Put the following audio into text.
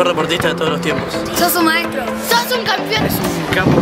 mejor deportista de todos los tiempos. Sos un maestro. Sos un campeón. Es un capo